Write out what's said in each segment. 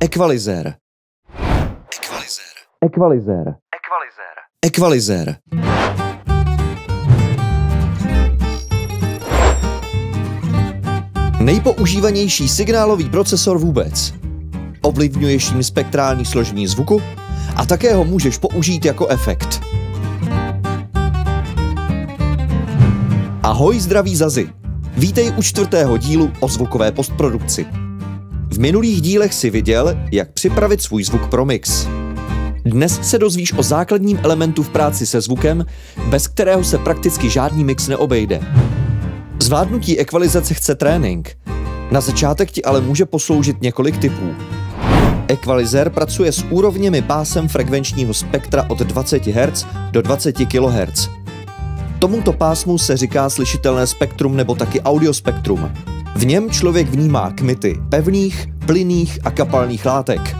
Ekvalizér. Ekvalizér. Ekvalizér. Ekvalizér. Nejpoužívanější signálový procesor vůbec. Ovlivňuješ jim spektrální složení zvuku a také ho můžeš použít jako efekt. Ahoj zdraví Zazy! Vítej u čtvrtého dílu o zvukové postprodukci. V minulých dílech si viděl, jak připravit svůj zvuk pro mix. Dnes se dozvíš o základním elementu v práci se zvukem, bez kterého se prakticky žádný mix neobejde. Zvládnutí ekvalizace chce trénink. Na začátek ti ale může posloužit několik typů. Ekvalizér pracuje s úrovněmi pásem frekvenčního spektra od 20 Hz do 20 kHz. Tomuto pásmu se říká slyšitelné spektrum nebo taky audiospektrum. V něm člověk vnímá kmity pevných, plynných a kapalných látek.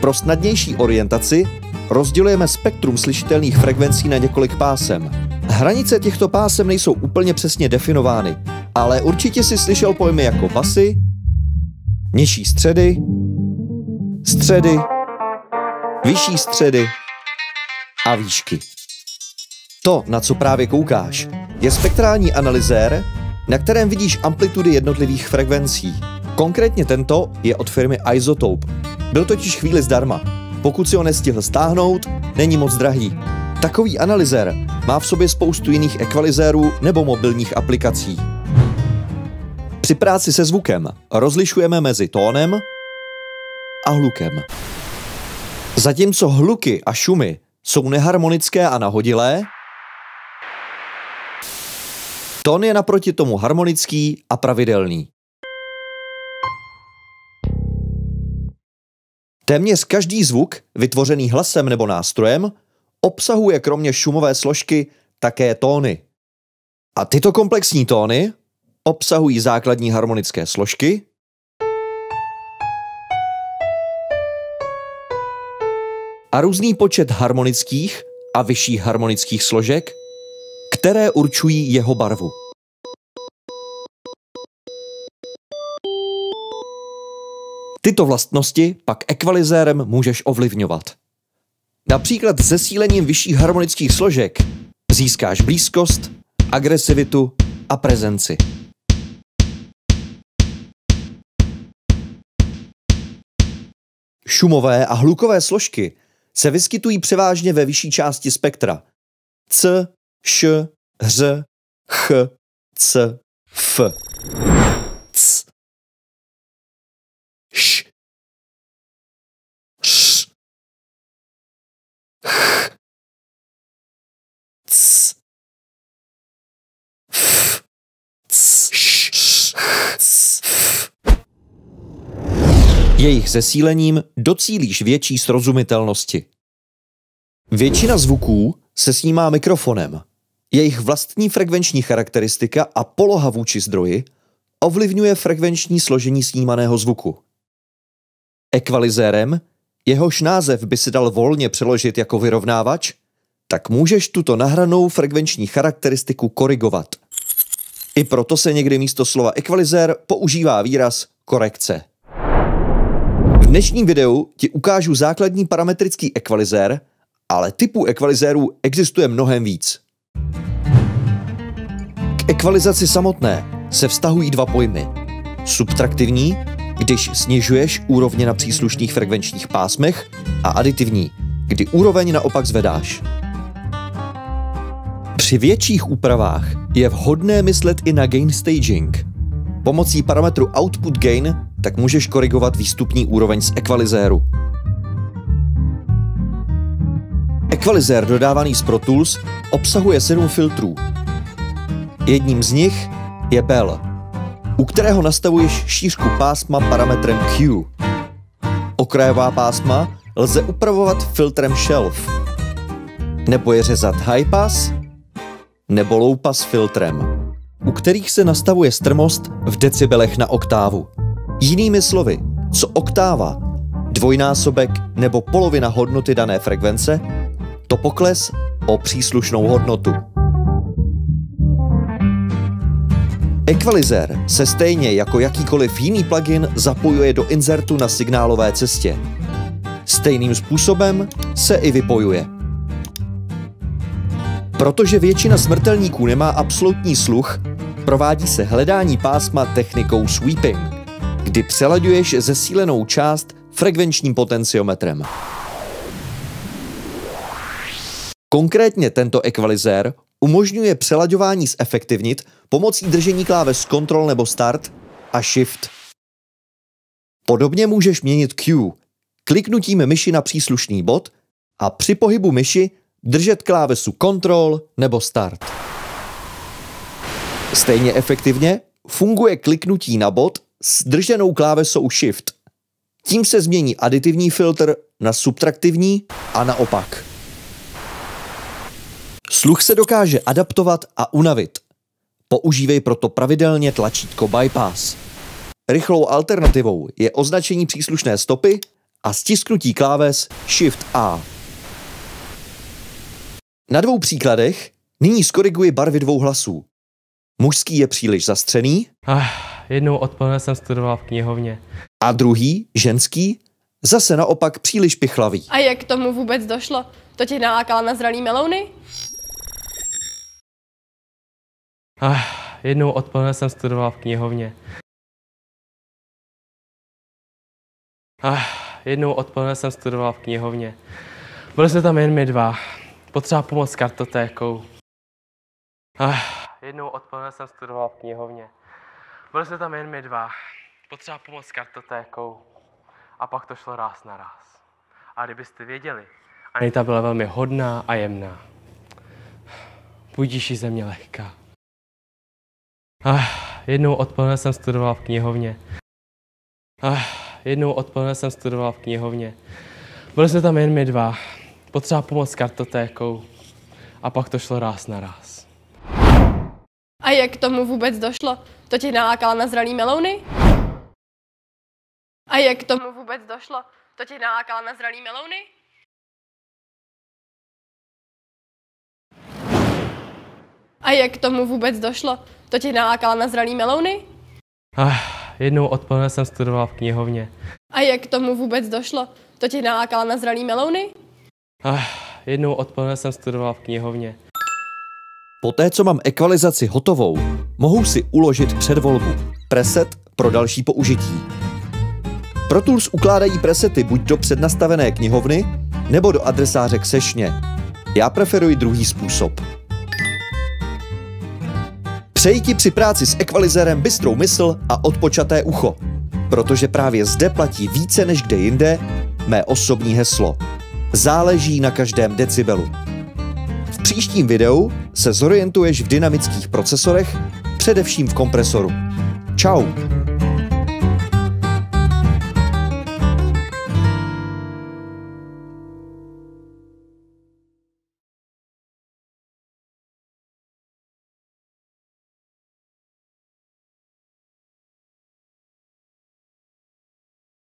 Pro snadnější orientaci rozdělujeme spektrum slyšitelných frekvencí na několik pásem. Hranice těchto pásem nejsou úplně přesně definovány, ale určitě si slyšel pojmy jako basy, nižší středy, středy, vyšší středy a výšky. To, na co právě koukáš, je spektrální analyzér, na kterém vidíš amplitudy jednotlivých frekvencí. Konkrétně tento je od firmy Isotope. Byl totiž chvíli zdarma. Pokud si ho nestihl stáhnout, není moc drahý. Takový analyzér má v sobě spoustu jiných ekvalizérů nebo mobilních aplikací. Při práci se zvukem rozlišujeme mezi tónem a hlukem. Zatímco hluky a šumy jsou neharmonické a nahodilé, Tón je naproti tomu harmonický a pravidelný. Téměř každý zvuk, vytvořený hlasem nebo nástrojem, obsahuje kromě šumové složky také tóny. A tyto komplexní tóny obsahují základní harmonické složky, a různý počet harmonických a vyšších harmonických složek, které určují jeho barvu. Tyto vlastnosti pak ekvalizérem můžeš ovlivňovat. Například zesílením vyšších harmonických složek získáš blízkost, agresivitu a prezenci. Šumové a hlukové složky se vyskytují převážně ve vyšší části spektra. C, š, hř, ch, c, f. C, š, š, ch, c. Jejich zesílením docílíš větší srozumitelnosti. Většina zvuků se snímá mikrofonem. Jejich vlastní frekvenční charakteristika a poloha vůči zdroji ovlivňuje frekvenční složení snímaného zvuku. Ekvalizérem, jehož název by si dal volně přeložit jako vyrovnávač, tak můžeš tuto nahranou frekvenční charakteristiku korigovat. I proto se někdy místo slova ekvalizér používá výraz korekce. V dnešním videu ti ukážu základní parametrický ekvalizér, ale typů ekvalizérů existuje mnohem víc. Ekvalizaci samotné se vztahují dva pojmy. Subtraktivní, když snižuješ úrovně na příslušných frekvenčních pásmech, a aditivní, kdy úroveň naopak zvedáš. Při větších úpravách je vhodné myslet i na gain staging. Pomocí parametru output gain tak můžeš korigovat výstupní úroveň z ekvalizéru. Ekvalizér dodávaný z Pro Tools obsahuje sedm filtrů. Jedním z nich je Bell, u kterého nastavuješ šířku pásma parametrem Q. Okrajová pásma lze upravovat filtrem Shelf, nebo je řezat High Pass, nebo Low Pass filtrem, u kterých se nastavuje strmost v decibelech na oktávu. Jinými slovy, co oktáva, dvojnásobek nebo polovina hodnoty dané frekvence, to pokles o příslušnou hodnotu. Equalizer se stejně jako jakýkoliv jiný plugin zapojuje do inzertu na signálové cestě. Stejným způsobem se i vypojuje. Protože většina smrtelníků nemá absolutní sluch, provádí se hledání pásma technikou sweeping, kdy přelaďuješ zesílenou část frekvenčním potenciometrem. Konkrétně tento ekvalizér umožňuje přelaďování zefektivnit pomocí držení kláves Ctrl nebo Start a Shift. Podobně můžeš měnit Q, kliknutím myši na příslušný bod a při pohybu myši držet klávesu Ctrl nebo Start. Stejně efektivně funguje kliknutí na bod s drženou klávesou Shift. Tím se změní aditivní filtr na subtraktivní a naopak. Sluch se dokáže adaptovat a unavit. Používej proto pravidelně tlačítko Bypass. Rychlou alternativou je označení příslušné stopy a stisknutí kláves Shift A. Na dvou příkladech nyní skoriguji barvy dvou hlasů. Mužský je příliš zastřený. Ah, jednou odpoledne jsem studoval v knihovně. A druhý, ženský, zase naopak příliš pichlavý. A jak k tomu vůbec došlo? To tě nalákala na zralý melouny? Ah, jednou odpoledne jsem studoval v knihovně. Ah, jednou odpoledne jsem studoval v knihovně. Byli jsme tam jen my dva. Potřeba pomoct s kartotékou. Ah, jednou odpoledne jsem studoval v knihovně. Byli jsme tam jen my dva. Potřeba pomoct s kartotékou. A pak to šlo ráz na ráz. A kdybyste věděli, Anita byla velmi hodná a jemná. Budíš jí země lehká. Ah, jednou odpoledne jsem studoval v knihovně. Ah, jednou odpoledne jsem studoval v knihovně. Byli jsme tam jen my dva. Potřeba pomoct s kartotékou. A pak to šlo ráz na ráz. A jak k tomu vůbec došlo? To tě nalákala na zralý melouny? A jak k tomu vůbec došlo? To tě nalákala na zralý melouny? A jak k tomu vůbec došlo? To tě nalákala na zralý melouny? Ah, jednou odpoledne jsem studoval v knihovně. A jak k tomu vůbec došlo? To tě nalákala na zralý melouny? Ah, jednou odpoledne jsem studoval v knihovně. Poté, co mám ekvalizaci hotovou, mohu si uložit předvolbu preset pro další použití. Pro Tools ukládají presety buď do přednastavené knihovny, nebo do adresáře k sešně. Já preferuji druhý způsob. Přeji ti při práci s ekvalizérem bystrou mysl a odpočaté ucho, protože právě zde platí více než kde jinde mé osobní heslo. Záleží na každém decibelu. V příštím videu se zorientuješ v dynamických procesorech, především v kompresoru. Ciao.